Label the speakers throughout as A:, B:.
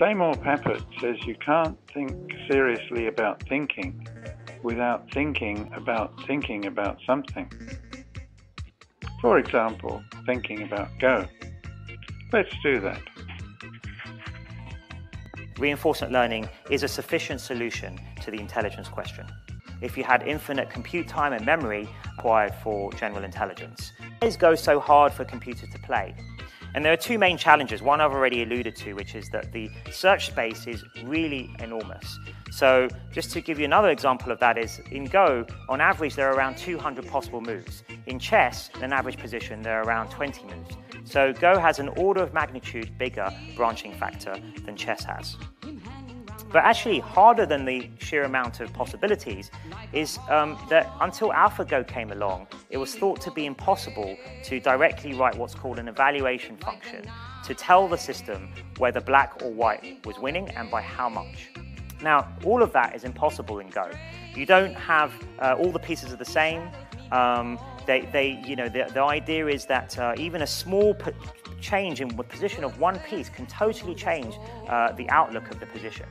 A: Seymour Papert says you can't think seriously about thinking without thinking about thinking about something. For example, thinking about Go. Let's do that.
B: Reinforcement learning is a sufficient solution to the intelligence question. If you had infinite compute time and memory required for general intelligence. Is Go so hard for computers to play? And there are two main challenges. One I've already alluded to, which is that the search space is really enormous. So just to give you another example of that is in Go, on average, there are around 200 possible moves. In chess, in an average position, there are around 20 moves. So Go has an order of magnitude bigger branching factor than chess has. But actually, harder than the sheer amount of possibilities is um, that until AlphaGo came along, it was thought to be impossible to directly write what's called an evaluation function to tell the system whether black or white was winning and by how much. Now, all of that is impossible in Go. You don't have uh, all the pieces are the same. Um, they, they, you know, the, the idea is that uh, even a small change in the position of one piece can totally change uh, the outlook of the position.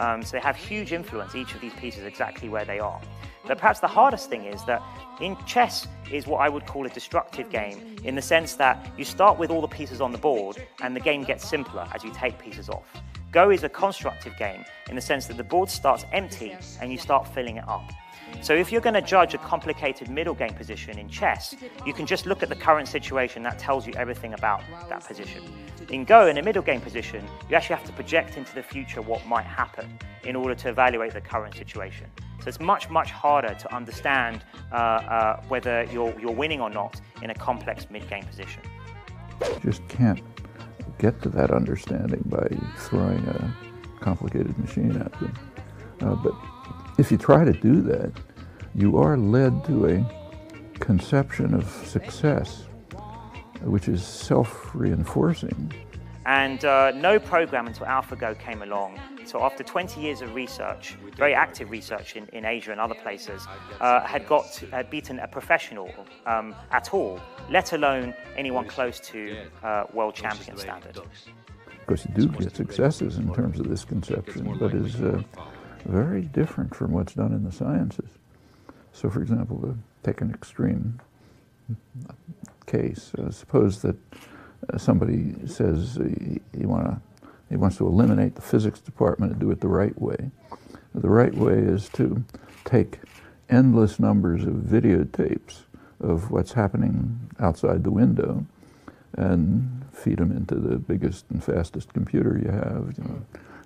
B: Um, so they have huge influence, each of these pieces, exactly where they are. But perhaps the hardest thing is that in chess is what I would call a destructive game in the sense that you start with all the pieces on the board and the game gets simpler as you take pieces off. Go is a constructive game in the sense that the board starts empty and you start filling it up. So if you're going to judge a complicated middle game position in chess, you can just look at the current situation that tells you everything about that position. In Go, in a middle game position, you actually have to project into the future what might happen in order to evaluate the current situation. So it's much, much harder to understand uh, uh, whether you're, you're winning or not in a complex mid-game position.
C: Just can't get to that understanding by throwing a complicated machine at them. Uh, but if you try to do that, you are led to a conception of success, which is self-reinforcing.
B: And uh, no program until AlphaGo came along. So after 20 years of research, very active research in, in Asia and other places, uh, had got had beaten a professional um, at all, let alone anyone close to uh, world champion standard. Of
C: course, you do get successes in terms of this conception, but is uh, very different from what's done in the sciences. So, for example, to take an extreme case, uh, suppose that uh, somebody says he, he, wanna, he wants to eliminate the physics department and do it the right way. The right way is to take endless numbers of videotapes of what's happening outside the window and feed them into the biggest and fastest computer you have, you know,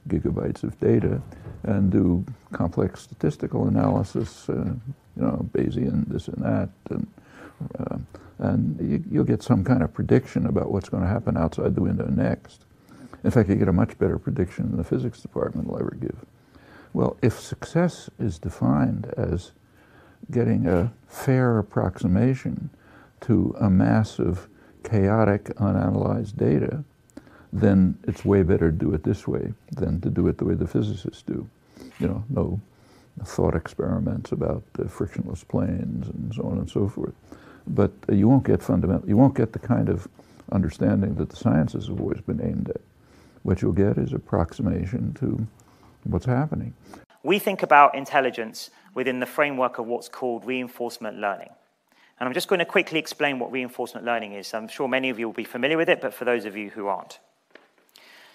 C: gigabytes of data, and do complex statistical analysis, uh, you know, Bayesian, this and that, and, uh, and you, you'll get some kind of prediction about what's going to happen outside the window next. In fact, you get a much better prediction than the physics department will ever give. Well, if success is defined as getting a fair approximation to a mass of chaotic, unanalyzed data, then it's way better to do it this way than to do it the way the physicists do. You know, no thought experiments about uh, frictionless planes and so on and so forth. But uh, you won't get fundamental, you won't get the kind of understanding that the sciences have always been aimed at. What you'll get is approximation to what's happening.
B: We think about intelligence within the framework of what's called reinforcement learning. And I'm just going to quickly explain what reinforcement learning is. I'm sure many of you will be familiar with it, but for those of you who aren't.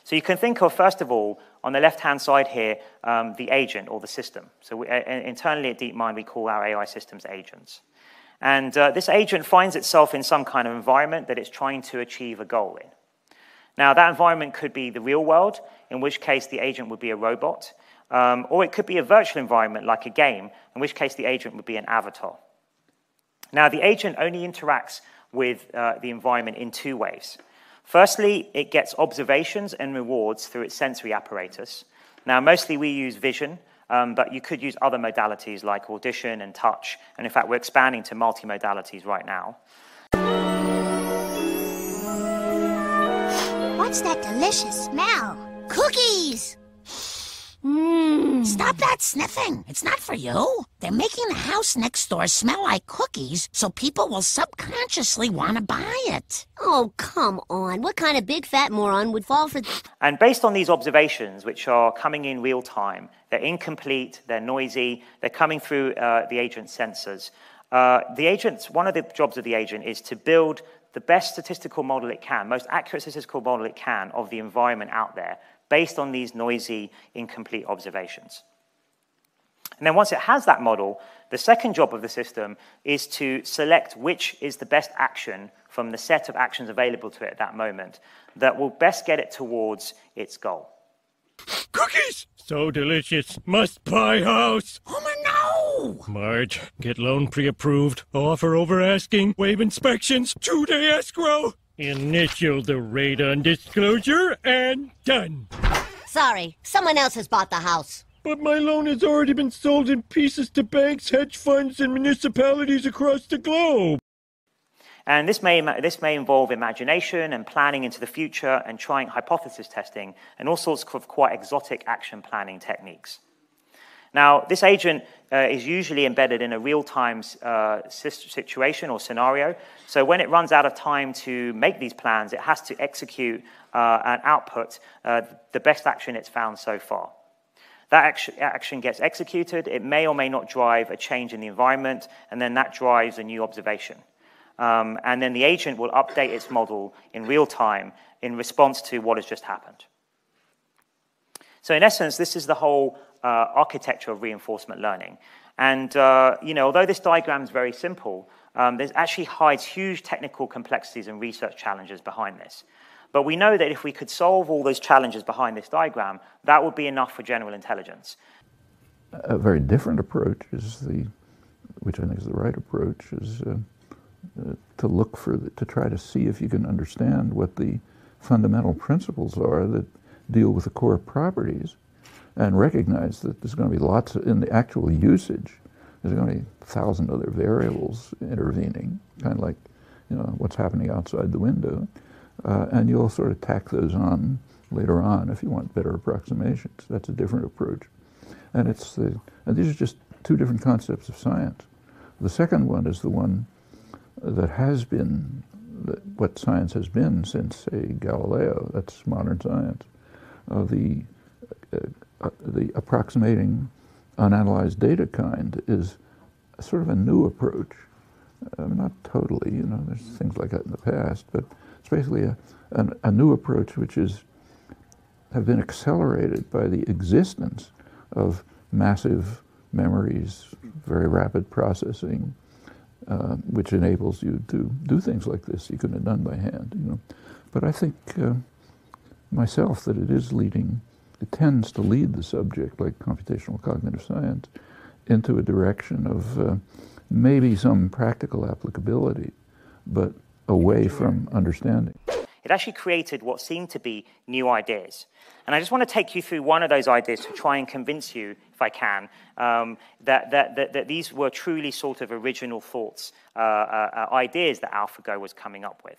B: So you can think of, first of all, on the left-hand side here, um, the agent or the system. So we, uh, internally at DeepMind, we call our AI systems agents. And uh, this agent finds itself in some kind of environment that it's trying to achieve a goal in. Now, that environment could be the real world, in which case the agent would be a robot, um, or it could be a virtual environment like a game, in which case the agent would be an avatar. Now, the agent only interacts with uh, the environment in two ways. Firstly, it gets observations and rewards through its sensory apparatus. Now, mostly we use vision, um, but you could use other modalities like audition and touch. And in fact, we're expanding to multimodalities right now.
D: What's that delicious smell? Cookies! Mm. Stop that sniffing. It's not for you. They're making the house next door smell like cookies so people will subconsciously want to buy it.
E: Oh, come on. What kind of big fat moron would fall for...
B: And based on these observations, which are coming in real time, they're incomplete, they're noisy, they're coming through uh, the agent's sensors. Uh, the agents, one of the jobs of the agent is to build the best statistical model it can, most accurate statistical model it can of the environment out there based on these noisy, incomplete observations. And then once it has that model, the second job of the system is to select which is the best action from the set of actions available to it at that moment that will best get it towards its goal.
F: Cookies! So delicious. Must buy house.
D: Oh Homer, no!
F: Marge, get loan pre-approved. Offer over asking. Waive inspections. Two-day escrow. Initial the rate on disclosure and done.
E: Sorry, someone else has bought the house.
F: But my loan has already been sold in pieces to banks, hedge funds, and municipalities across the globe.
B: And this may, this may involve imagination and planning into the future and trying hypothesis testing and all sorts of quite exotic action planning techniques. Now, this agent uh, is usually embedded in a real-time uh, situation or scenario. So when it runs out of time to make these plans, it has to execute uh, and output uh, the best action it's found so far. That action, action gets executed. It may or may not drive a change in the environment, and then that drives a new observation. Um, and then the agent will update its model in real time in response to what has just happened. So in essence, this is the whole uh, architecture of reinforcement learning. And uh, you know, although this diagram is very simple, um, actually hides huge technical complexities and research challenges behind this. But we know that if we could solve all those challenges behind this diagram, that would be enough for general intelligence.
C: A very different approach is the, which I think is the right approach, is uh, to look for, the, to try to see if you can understand what the fundamental principles are that deal with the core properties and recognize that there's going to be lots of, in the actual usage, there's going to be a thousand other variables intervening, kind of like, you know, what's happening outside the window. Uh, and you'll sort of tack those on later on if you want better approximations. That's a different approach. And it's the, and these are just two different concepts of science. The second one is the one that has been what science has been since, say, Galileo. That's modern science. Uh, the uh, uh, the approximating unanalyzed data kind is sort of a new approach. Uh, not totally, you know. There's things like that in the past, but it's basically a, an, a new approach which is have been accelerated by the existence of massive memories, very rapid processing, uh, which enables you to do things like this you couldn't have done by hand. You know, but I think uh, myself that it is leading. It tends to lead the subject, like computational cognitive science, into a direction of uh, maybe some practical applicability, but away from understanding.
B: It actually created what seemed to be new ideas. And I just want to take you through one of those ideas to try and convince you, if I can, um, that, that, that, that, these were truly sort of original thoughts, uh, uh, uh ideas that AlphaGo was coming up with.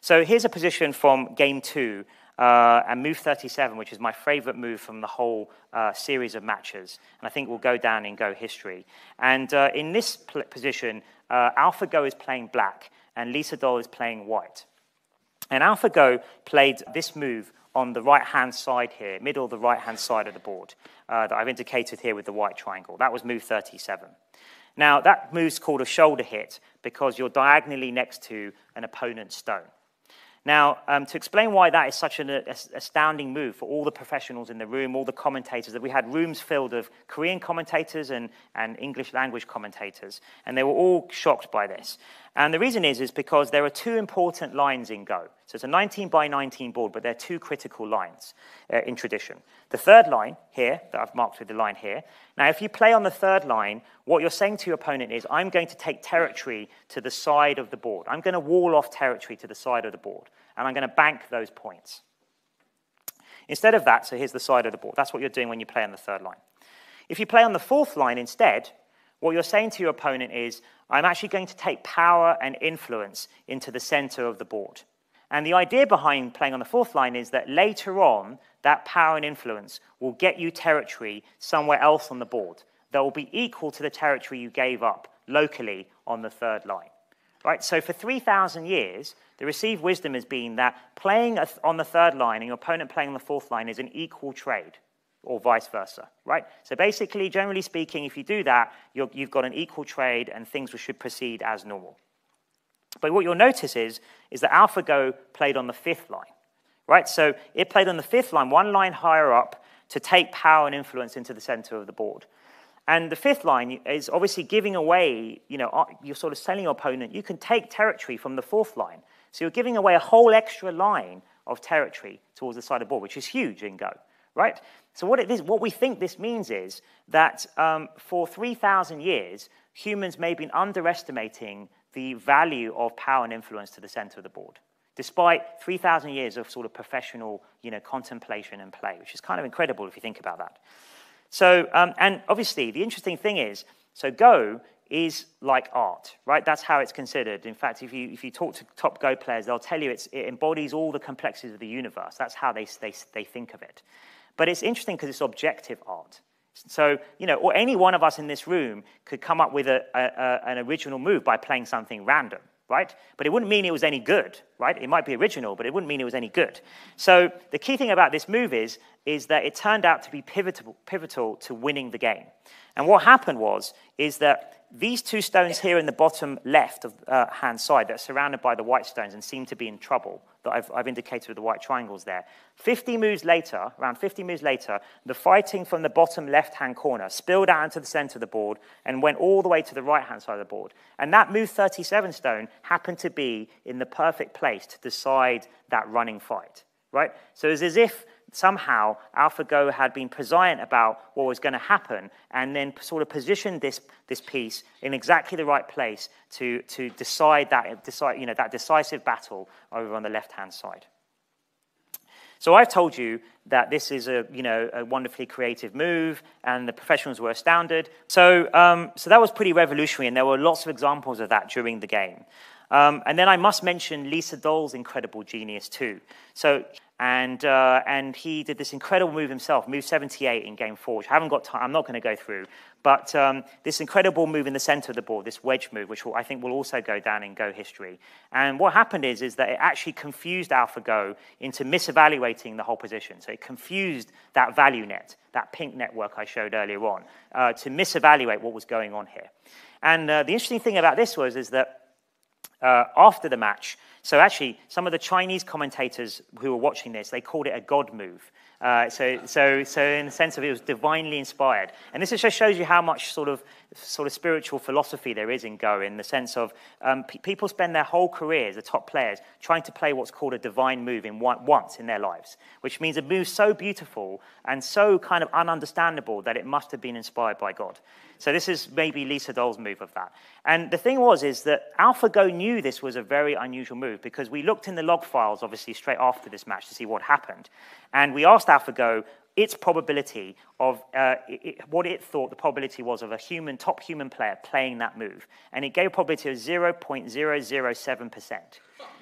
B: So here's a position from game two uh, and move 37, which is my favorite move from the whole uh, series of matches. And I think will go down in Go history. And uh, in this position, uh, AlphaGo is playing black, and Lee Sedol is playing white. And AlphaGo played this move on the right-hand side here, middle of the right-hand side of the board, uh, that I've indicated here with the white triangle. That was move 37. Now, that move's called a shoulder hit because you're diagonally next to an opponent's stone. Now, um, to explain why that is such an astounding move for all the professionals in the room, all the commentators, that we had rooms filled of Korean commentators and, and English language commentators, and they were all shocked by this. And the reason is, is because there are two important lines in Go. So it's a 19 by 19 board, but there are two critical lines uh, in tradition. The third line here, that I've marked with the line here. Now, if you play on the third line, what you're saying to your opponent is, I'm going to take territory to the side of the board. I'm going to wall off territory to the side of the board, and I'm going to bank those points. Instead of that, so here's the side of the board. That's what you're doing when you play on the third line. If you play on the fourth line instead, what you're saying to your opponent is, I'm actually going to take power and influence into the center of the board. And the idea behind playing on the fourth line is that later on, that power and influence will get you territory somewhere else on the board that will be equal to the territory you gave up locally on the third line. Right? So for 3,000 years, the received wisdom has been that playing on the third line and your opponent playing on the fourth line is an equal trade, or vice versa. Right? So basically, generally speaking, if you do that, you have got an equal trade and things should proceed as normal. But what you'll notice is, is that AlphaGo played on the fifth line. Right? So it played on the fifth line, one line higher up, to take power and influence into the center of the board. And the fifth line is obviously giving away, you know, uh, you're sort of selling your opponent. You can take territory from the fourth line. So you're giving away a whole extra line of territory towards the side of the board, which is huge in Go, right? So what, it is, what we think this means is that um, for 3,000 years, humans may have been underestimating the value of power and influence to the center of the board, despite 3,000 years of sort of professional, you know, contemplation and play, which is kind of incredible if you think about that. So, um, and obviously, the interesting thing is, so Go is like art, right? That's how it's considered. In fact, if you, if you talk to top Go players, they'll tell you it embodies all the complexities of the universe. That's how they, they, they think of it. But it's interesting because it's objective art. So, you know, or any one of us in this room could come up with a, a, a, an original move by playing something random right? But it wouldn't mean it was any good, right? It might be original, but it wouldn't mean it was any good. So the key thing about this move is, is that it turned out to be pivotal, pivotal to winning the game. And what happened was, is that these two stones here in the bottom left of uh, hand side that are surrounded by the white stones and seem to be in trouble, that I've, I've indicated with the white triangles there. 50 moves later, around 50 moves later, the fighting from the bottom left-hand corner spilled out into the center of the board and went all the way to the right-hand side of the board. And that move 37 stone happened to be in the perfect place to decide that running fight, right? So it's as if somehow AlphaGo had been prescient about what was going to happen and then sort of positioned this, this piece in exactly the right place to, to decide, that, decide you know, that decisive battle over on the left-hand side. So I've told you that this is a, you know, a wonderfully creative move, and the professionals were astounded. So, um, so that was pretty revolutionary, and there were lots of examples of that during the game. Um, and then I must mention Lee Sedol's incredible genius too. So and, uh, and he did this incredible move himself, move 78 in game four, which I haven't got time, I'm not going to go through. But um, this incredible move in the center of the board, this wedge move, which will, I think will also go down in Go history. And what happened is, is that it actually confused AlphaGo into misevaluating the whole position. So it confused that value net, that pink network I showed earlier on, uh, to misevaluate what was going on here. And uh, the interesting thing about this was is that uh, after the match, so actually, some of the Chinese commentators who were watching this, they called it a God move. Uh, so, so, so in the sense of it was divinely inspired. And this just shows you how much sort of, sort of spiritual philosophy there is in Go, in the sense of um, pe people spend their whole careers, the top players, trying to play what's called a divine move in one, once in their lives, which means a move so beautiful and so kind of ununderstandable that it must have been inspired by God. So this is maybe Lee Sedol's move of that. And the thing was is that AlphaGo knew this was a very unusual move because we looked in the log files, obviously, straight after this match to see what happened. And we asked AlphaGo its probability of uh, it, what it thought the probability was of a human, top human player playing that move. And it gave a probability of 0.007%.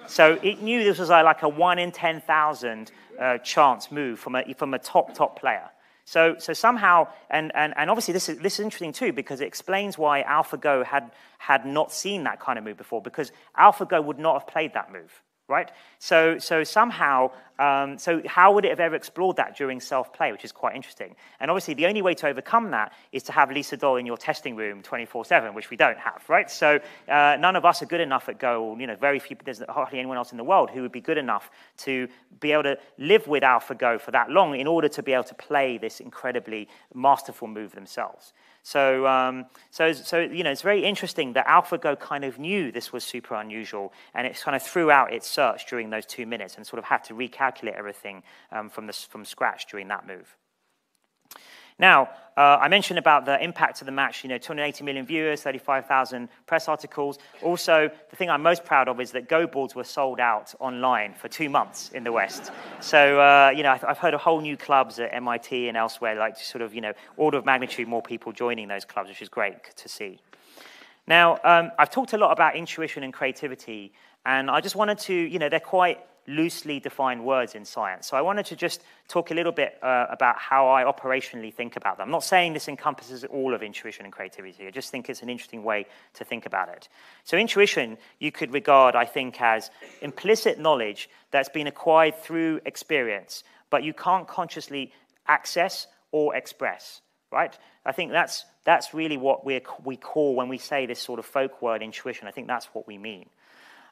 B: So it knew this was like a 1 in 10,000 uh, chance move from a, from a top, top player. So, so somehow, and, and, and obviously this is, this is interesting too because it explains why AlphaGo had, had not seen that kind of move before because AlphaGo would not have played that move right? So, so somehow, um, so how would it have ever explored that during self-play, which is quite interesting. And obviously, the only way to overcome that is to have Lee Sedol in your testing room 24/7, which we don't have, right? So uh, none of us are good enough at Go. You know, very few. There's hardly anyone else in the world who would be good enough to be able to live with AlphaGo for that long in order to be able to play this incredibly masterful move themselves. So, um, so, so, you know, it's very interesting that AlphaGo kind of knew this was super unusual, and it kind of threw out its search during those two minutes and sort of had to recalculate everything um, from, the, from scratch during that move. Now, uh, I mentioned about the impact of the match, you know, 280 million viewers, 35,000 press articles. Also, the thing I'm most proud of is that Go boards were sold out online for two months in the West. So, uh, you know, I've heard of whole new clubs at MIT and elsewhere, like sort of, you know, order of magnitude more people joining those clubs, which is great to see. Now, um, I've talked a lot about intuition and creativity, and I just wanted to, you know, they're quite loosely defined words in science. So I wanted to just talk a little bit uh, about how I operationally think about them. I'm not saying this encompasses all of intuition and creativity. I just think it's an interesting way to think about it. So intuition, you could regard, I think, as implicit knowledge that's been acquired through experience, but you can't consciously access or express, right? I think that's, that's really what we we call when we say this sort of folk word intuition. I think that's what we mean.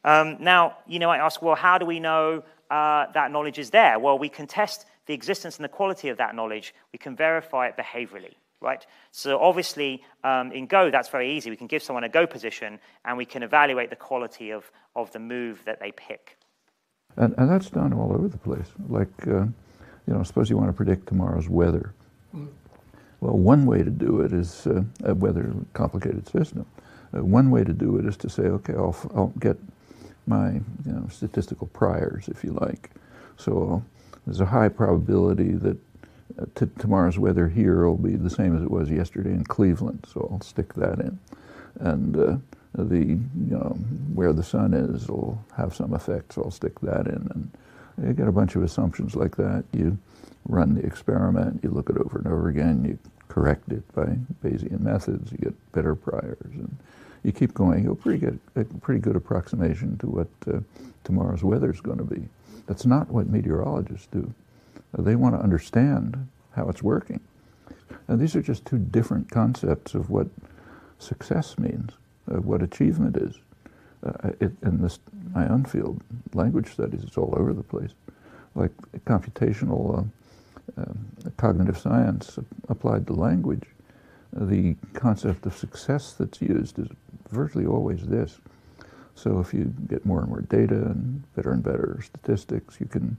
B: Um, now, you know, I ask, well, how do we know uh, that knowledge is there? Well, we can test the existence and the quality of that knowledge. We can verify it behaviorally, right? So obviously, um, in Go, that's very easy. We can give someone a Go position, and we can evaluate the quality of, of the move that they pick.
C: And, and that's done all over the place. Like, uh, you know, suppose you want to predict tomorrow's weather. Well, one way to do it is uh, a weather complicated system. Uh, one way to do it is to say, okay, I'll, I'll get my you know, statistical priors, if you like. So there's a high probability that uh, tomorrow's weather here will be the same as it was yesterday in Cleveland, so I'll stick that in. And uh, the you know where the sun is will have some effect, so I'll stick that in. And you get a bunch of assumptions like that. You run the experiment, you look it over and over again, you correct it by Bayesian methods, you get better priors, and you keep going, you'll pretty get a pretty good approximation to what uh, tomorrow's weather is going to be. That's not what meteorologists do. Uh, they want to understand how it's working. And these are just two different concepts of what success means, uh, what achievement is. Uh, it, in this, own field, language studies, it's all over the place. Like computational uh, uh, cognitive science applied to language, the concept of success that's used is virtually always this. So if you get more and more data and better and better statistics, you can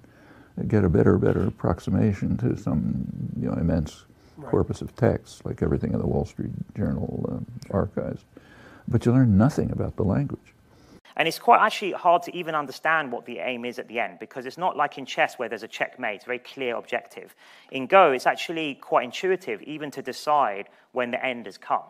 C: get a better and better approximation to some you know, immense right. corpus of text, like everything in the Wall Street Journal um, archives. But you learn nothing about the language.
B: And it's quite actually hard to even understand what the aim is at the end because it's not like in chess where there's a checkmate, it's a very clear objective. In Go, it's actually quite intuitive even to decide when the end has come.